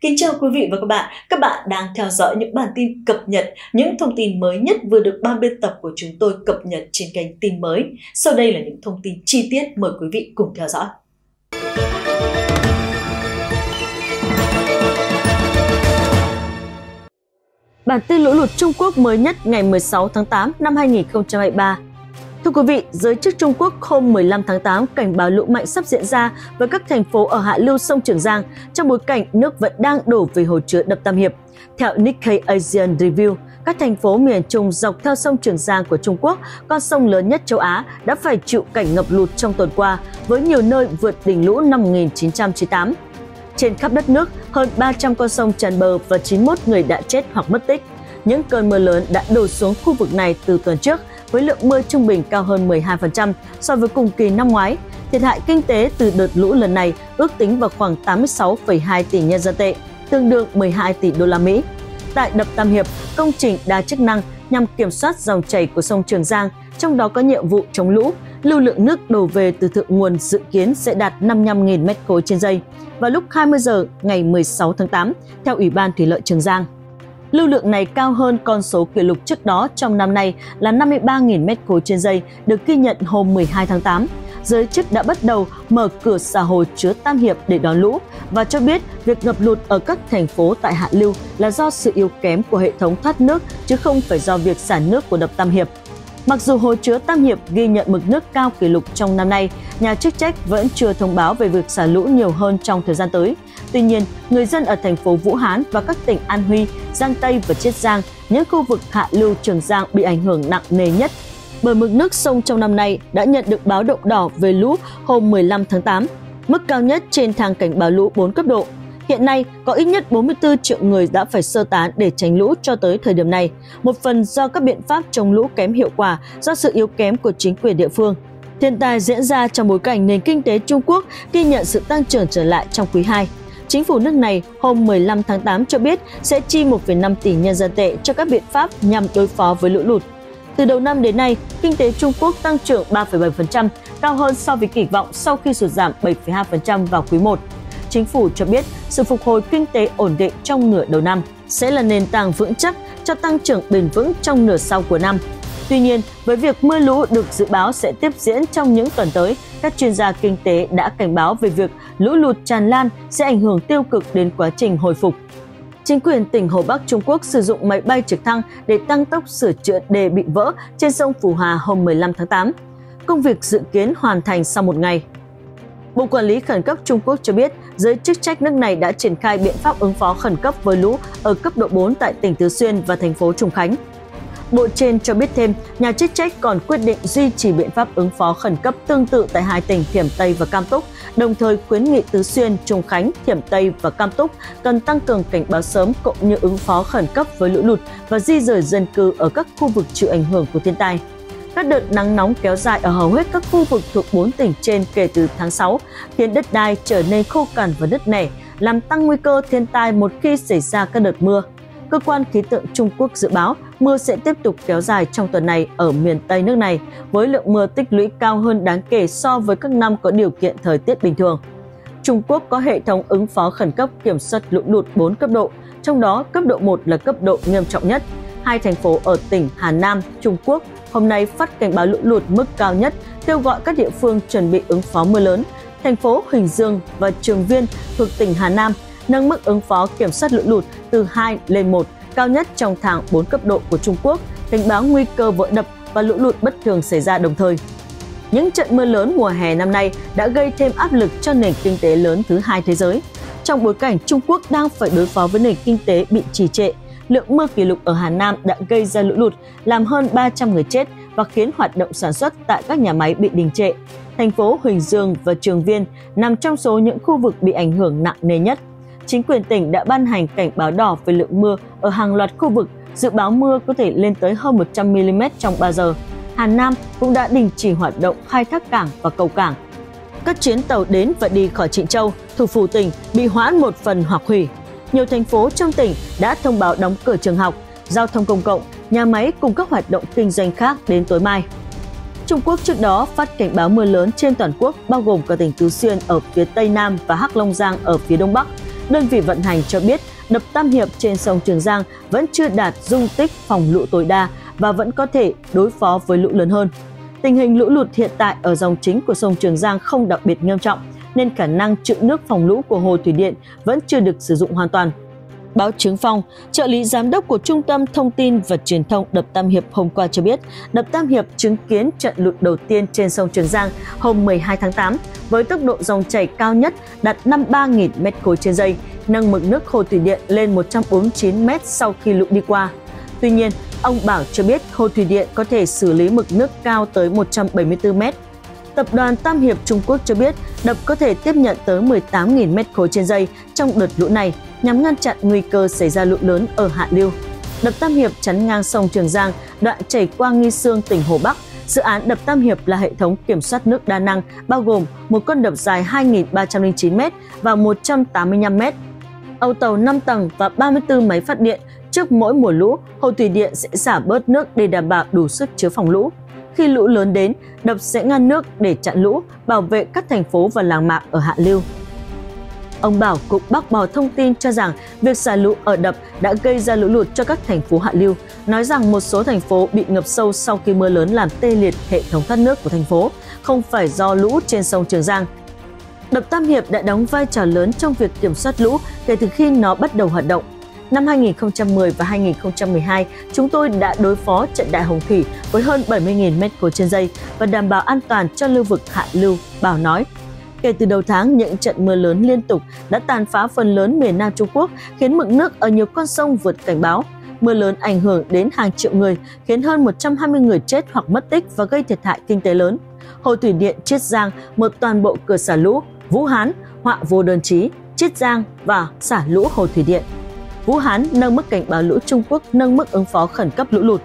Kính chào quý vị và các bạn. Các bạn đang theo dõi những bản tin cập nhật, những thông tin mới nhất vừa được ban biên tập của chúng tôi cập nhật trên kênh tin mới. Sau đây là những thông tin chi tiết mời quý vị cùng theo dõi. Bản tin lũ lụt Trung Quốc mới nhất ngày 16 tháng 8 năm 2023 Thưa quý vị, giới chức Trung Quốc hôm 15 tháng 8 cảnh báo lũ mạnh sắp diễn ra với các thành phố ở hạ lưu sông Trường Giang trong bối cảnh nước vẫn đang đổ về hồ chứa đập Tam Hiệp. Theo Nikkei Asian Review, các thành phố miền Trung dọc theo sông Trường Giang của Trung Quốc, con sông lớn nhất châu Á, đã phải chịu cảnh ngập lụt trong tuần qua, với nhiều nơi vượt đỉnh lũ năm 1998. Trên khắp đất nước, hơn 300 con sông tràn bờ và 91 người đã chết hoặc mất tích. Những cơn mưa lớn đã đổ xuống khu vực này từ tuần trước, với lượng mưa trung bình cao hơn 12% so với cùng kỳ năm ngoái. Thiệt hại kinh tế từ đợt lũ lần này ước tính vào khoảng 86,2 tỷ nhân dân tệ, tương đương 12 tỷ đô la Mỹ. Tại đập Tam Hiệp, công trình đa chức năng nhằm kiểm soát dòng chảy của sông Trường Giang, trong đó có nhiệm vụ chống lũ. Lưu lượng nước đổ về từ thượng nguồn dự kiến sẽ đạt 55.000 m khối trên giây vào lúc 20 giờ ngày 16 tháng 8 theo Ủy ban Thủy lợi Trường Giang. Lưu lượng này cao hơn con số kỷ lục trước đó trong năm nay là 53.000 mét khối trên giây, được ghi nhận hôm 12 tháng 8. Giới chức đã bắt đầu mở cửa xả hồ chứa Tam Hiệp để đón lũ và cho biết việc ngập lụt ở các thành phố tại hạ lưu là do sự yếu kém của hệ thống thoát nước chứ không phải do việc xả nước của đập Tam Hiệp. Mặc dù hồ chứa Tam Hiệp ghi nhận mực nước cao kỷ lục trong năm nay, nhà chức trách vẫn chưa thông báo về việc xả lũ nhiều hơn trong thời gian tới. Tuy nhiên, người dân ở thành phố Vũ Hán và các tỉnh An Huy, Giang Tây và Chiết Giang, những khu vực hạ lưu Trường Giang bị ảnh hưởng nặng nề nhất bởi mực nước sông trong năm nay đã nhận được báo động đỏ về lũ hôm 15 tháng 8, mức cao nhất trên thang cảnh báo lũ 4 cấp độ. Hiện nay, có ít nhất 44 triệu người đã phải sơ tán để tránh lũ cho tới thời điểm này, một phần do các biện pháp chống lũ kém hiệu quả do sự yếu kém của chính quyền địa phương. Thiên tai diễn ra trong bối cảnh nền kinh tế Trung Quốc ghi nhận sự tăng trưởng trở lại trong quý 2. Chính phủ nước này hôm 15 tháng 8 cho biết sẽ chi 1,5 tỷ nhân dân tệ cho các biện pháp nhằm đối phó với lũ lụt. Từ đầu năm đến nay, kinh tế Trung Quốc tăng trưởng 3,7%, cao hơn so với kỳ vọng sau khi sụt giảm 7,2% vào quý 1. Chính phủ cho biết sự phục hồi kinh tế ổn định trong nửa đầu năm sẽ là nền tảng vững chắc cho tăng trưởng bền vững trong nửa sau của năm. Tuy nhiên, với việc mưa lũ được dự báo sẽ tiếp diễn trong những tuần tới, các chuyên gia kinh tế đã cảnh báo về việc lũ lụt tràn lan sẽ ảnh hưởng tiêu cực đến quá trình hồi phục. Chính quyền tỉnh Hồ Bắc Trung Quốc sử dụng máy bay trực thăng để tăng tốc sửa chữa đê bị vỡ trên sông Phù Hà hôm 15 tháng 8. Công việc dự kiến hoàn thành sau một ngày. Bộ Quản lý Khẩn cấp Trung Quốc cho biết, giới chức trách nước này đã triển khai biện pháp ứng phó khẩn cấp với lũ ở cấp độ 4 tại tỉnh Tứ Xuyên và thành phố Trùng Khánh. Bộ trên cho biết thêm, nhà chức trách còn quyết định duy trì biện pháp ứng phó khẩn cấp tương tự tại hai tỉnh Thiểm Tây và Cam Túc, đồng thời khuyến nghị Tứ Xuyên, Trùng Khánh, Thiểm Tây và Cam Túc cần tăng cường cảnh báo sớm cũng như ứng phó khẩn cấp với lũ lụt và di rời dân cư ở các khu vực chịu ảnh hưởng của thiên tai. Các đợt nắng nóng kéo dài ở hầu hết các khu vực thuộc 4 tỉnh trên kể từ tháng 6 khiến đất đai trở nên khô cằn và nứt nẻ, làm tăng nguy cơ thiên tai một khi xảy ra các đợt mưa. Cơ quan khí tượng Trung Quốc dự báo mưa sẽ tiếp tục kéo dài trong tuần này ở miền Tây nước này, với lượng mưa tích lũy cao hơn đáng kể so với các năm có điều kiện thời tiết bình thường. Trung Quốc có hệ thống ứng phó khẩn cấp kiểm soát lũ lụt 4 cấp độ, trong đó cấp độ 1 là cấp độ nghiêm trọng nhất. Hai thành phố ở tỉnh Hà Nam, Trung Quốc hôm nay phát cảnh báo lũ lụt mức cao nhất, kêu gọi các địa phương chuẩn bị ứng phó mưa lớn. Thành phố Huỳnh Dương và Trường Viên thuộc tỉnh Hà Nam nâng mức ứng phó kiểm soát lũ lụt từ 2 lên 1, cao nhất trong tháng 4 cấp độ của Trung Quốc, cảnh báo nguy cơ vỡ đập và lũ lụt bất thường xảy ra đồng thời. Những trận mưa lớn mùa hè năm nay đã gây thêm áp lực cho nền kinh tế lớn thứ hai thế giới. Trong bối cảnh Trung Quốc đang phải đối phó với nền kinh tế bị trì trệ, lượng mưa kỷ lục ở Hà Nam đã gây ra lũ lụt, làm hơn 300 người chết và khiến hoạt động sản xuất tại các nhà máy bị đình trệ. Thành phố Huỳnh Dương và Trường Viên nằm trong số những khu vực bị ảnh hưởng nặng nề nhất. Chính quyền tỉnh đã ban hành cảnh báo đỏ về lượng mưa ở hàng loạt khu vực, dự báo mưa có thể lên tới hơn 100 mm trong 3 giờ. Hà Nam cũng đã đình chỉ hoạt động khai thác cảng và cầu cảng. Các chuyến tàu đến và đi khỏi Trịnh Châu, thủ phủ tỉnh bị hoãn một phần hoặc hủy nhiều thành phố trong tỉnh đã thông báo đóng cửa trường học, giao thông công cộng, nhà máy cùng các hoạt động kinh doanh khác đến tối mai. Trung Quốc trước đó phát cảnh báo mưa lớn trên toàn quốc bao gồm cả tỉnh Tứ Xuyên ở phía Tây Nam và Hắc Long Giang ở phía Đông Bắc. đơn vị vận hành cho biết đập Tam Hiệp trên sông Trường Giang vẫn chưa đạt dung tích phòng lũ tối đa và vẫn có thể đối phó với lũ lớn hơn. Tình hình lũ lụt hiện tại ở dòng chính của sông Trường Giang không đặc biệt nghiêm trọng, nên khả năng trữ nước phòng lũ của hồ thủy điện vẫn chưa được sử dụng hoàn toàn. Báo Chứng Phong, trợ lý giám đốc của Trung tâm Thông tin và Truyền thông Đập Tam Hiệp hôm qua cho biết, Đập Tam Hiệp chứng kiến trận lụt đầu tiên trên sông Trường Giang hôm 12 tháng 8 với tốc độ dòng chảy cao nhất đạt 53.000 m khối trên giây, nâng mực nước hồ thủy điện lên 149 m sau khi lũ đi qua. Tuy nhiên, ông Bảo cho biết hồ thủy điện có thể xử lý mực nước cao tới 174 m. Tập đoàn Tam Hiệp Trung Quốc cho biết đập có thể tiếp nhận tới 18.000 m khối trên giây trong đợt lũ này nhằm ngăn chặn nguy cơ xảy ra lũ lớn ở hạ lưu. Đập Tam Hiệp chắn ngang sông Trường Giang, đoạn chảy qua Nghi Sương, tỉnh Hồ Bắc. Dự án đập Tam Hiệp là hệ thống kiểm soát nước đa năng, bao gồm một con đập dài 2.309 m và 185 m. Âu tàu 5 tầng và 34 máy phát điện trước mỗi mùa lũ, hồ thủy điện sẽ xả bớt nước để đảm bảo đủ sức chứa phòng lũ. Khi lũ lớn đến, đập sẽ ngăn nước để chặn lũ, bảo vệ các thành phố và làng mạc ở hạ lưu. Ông Bảo cũng bác bỏ thông tin cho rằng việc xả lũ ở đập đã gây ra lũ lụt cho các thành phố hạ lưu, nói rằng một số thành phố bị ngập sâu sau khi mưa lớn làm tê liệt hệ thống thoát nước của thành phố, không phải do lũ trên sông Trường Giang. Đập Tam Hiệp đã đóng vai trò lớn trong việc kiểm soát lũ kể từ khi nó bắt đầu hoạt động. Năm 2010 và 2012, chúng tôi đã đối phó trận đại hồng thủy với hơn 70.000 mét khối trên giây và đảm bảo an toàn cho lưu vực hạ lưu, Bảo nói. Kể từ đầu tháng, những trận mưa lớn liên tục đã tàn phá phần lớn miền Nam Trung Quốc, khiến mực nước ở nhiều con sông vượt cảnh báo. Mưa lớn ảnh hưởng đến hàng triệu người, khiến hơn 120 người chết hoặc mất tích và gây thiệt hại kinh tế lớn. Hồ thủy điện Chiết Giang một toàn bộ cửa xả lũ, Vũ Hán, họa vô đơn chí, Chiết Giang và xả lũ hồ thủy điện. Vũ Hán nâng mức cảnh báo lũ Trung Quốc nâng mức ứng phó khẩn cấp lũ lụt.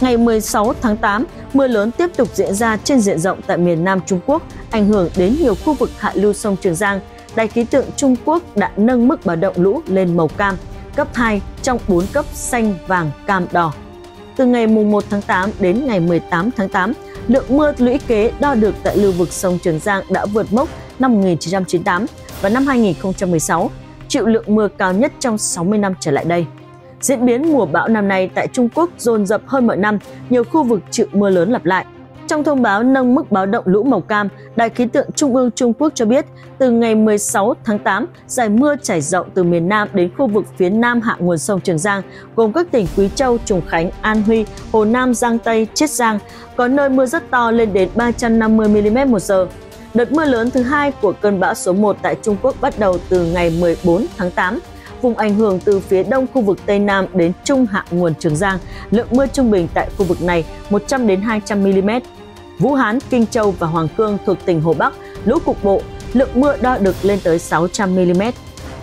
Ngày 16 tháng 8, mưa lớn tiếp tục diễn ra trên diện rộng tại miền Nam Trung Quốc, ảnh hưởng đến nhiều khu vực hạ lưu sông Trường Giang. Đài khí tượng Trung Quốc đã nâng mức báo động lũ lên màu cam, cấp 2 trong 4 cấp xanh, vàng, cam, đỏ. Từ ngày 1 tháng 8 đến ngày 18 tháng 8, lượng mưa lũy kế đo được tại lưu vực sông Trường Giang đã vượt mốc năm 1998 và năm 2016, chịu lượng mưa cao nhất trong 60 năm trở lại đây. Diễn biến mùa bão năm nay tại Trung Quốc dồn dập hơn mọi năm, nhiều khu vực chịu mưa lớn lặp lại. Trong thông báo nâng mức báo động lũ màu cam, Đài khí tượng Trung ương Trung Quốc cho biết, từ ngày 16 tháng 8, giải mưa trải rộng từ miền Nam đến khu vực phía Nam hạ nguồn sông Trường Giang, gồm các tỉnh Quý Châu, Trùng Khánh, An Huy, Hồ Nam, Giang Tây, Chiết Giang, có nơi mưa rất to lên đến 350 mm một giờ. Đợt mưa lớn thứ hai của cơn bão số 1 tại Trung Quốc bắt đầu từ ngày 14 tháng 8 vùng ảnh hưởng từ phía đông khu vực Tây Nam đến trung hạ nguồn Trường Giang, lượng mưa trung bình tại khu vực này 100 đến 200 mm. Vũ Hán, Kinh Châu và Hoàng Cương thuộc tỉnh Hồ Bắc, lũ cục bộ, lượng mưa đo được lên tới 600 mm.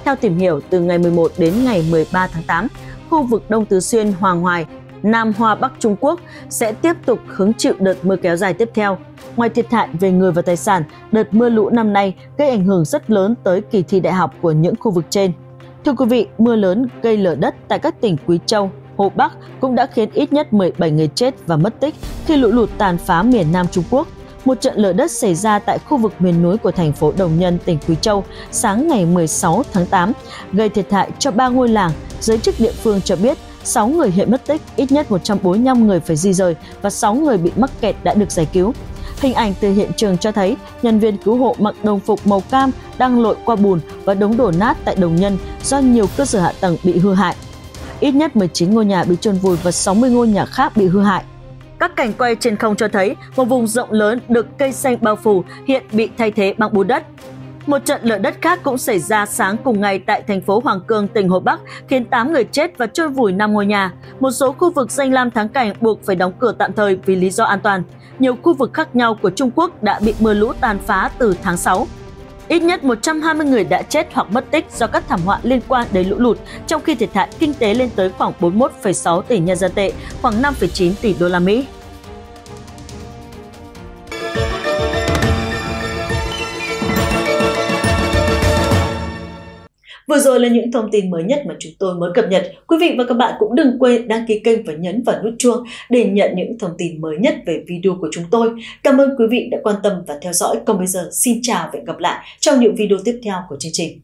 Theo tìm hiểu, từ ngày 11 đến ngày 13 tháng 8, khu vực Đông Tứ Xuyên, Hoàng Hoài, Nam Hoa Bắc Trung Quốc sẽ tiếp tục hứng chịu đợt mưa kéo dài tiếp theo. Ngoài thiệt hại về người và tài sản, đợt mưa lũ năm nay gây ảnh hưởng rất lớn tới kỳ thi đại học của những khu vực trên. Thưa quý vị, mưa lớn gây lở đất tại các tỉnh Quý Châu, Hồ Bắc cũng đã khiến ít nhất 17 người chết và mất tích khi lũ lụt tàn phá miền Nam Trung Quốc. Một trận lở đất xảy ra tại khu vực miền núi của thành phố Đồng Nhân, tỉnh Quý Châu sáng ngày 16 tháng 8, gây thiệt hại cho ba ngôi làng. Giới chức địa phương cho biết 6 người hiện mất tích, ít nhất 145 người phải di rời và 6 người bị mắc kẹt đã được giải cứu. Hình ảnh từ hiện trường cho thấy nhân viên cứu hộ mặc đồng phục màu cam đang lội qua bùn và đống đổ nát tại Đồng Nhân do nhiều cơ sở hạ tầng bị hư hại. Ít nhất 19 ngôi nhà bị trôn vùi và 60 ngôi nhà khác bị hư hại. Các cảnh quay trên không cho thấy một vùng rộng lớn được cây xanh bao phủ hiện bị thay thế bằng bùn đất. Một trận lở đất khác cũng xảy ra sáng cùng ngày tại thành phố Hoàng Cương, tỉnh Hồ Bắc, khiến 8 người chết và trôi vùi 5 ngôi nhà. Một số khu vực danh lam thắng cảnh buộc phải đóng cửa tạm thời vì lý do an toàn. Nhiều khu vực khác nhau của Trung Quốc đã bị mưa lũ tàn phá từ tháng 6. Ít nhất 120 người đã chết hoặc mất tích do các thảm họa liên quan đến lũ lụt, trong khi thiệt hại kinh tế lên tới khoảng 41,6 tỷ nhân dân tệ, khoảng 5,9 tỷ đô la Mỹ. Vừa rồi là những thông tin mới nhất mà chúng tôi mới cập nhật. Quý vị và các bạn cũng đừng quên đăng ký kênh và nhấn vào nút chuông để nhận những thông tin mới nhất về video của chúng tôi. Cảm ơn quý vị đã quan tâm và theo dõi. Còn bây giờ, xin chào và hẹn gặp lại trong những video tiếp theo của chương trình.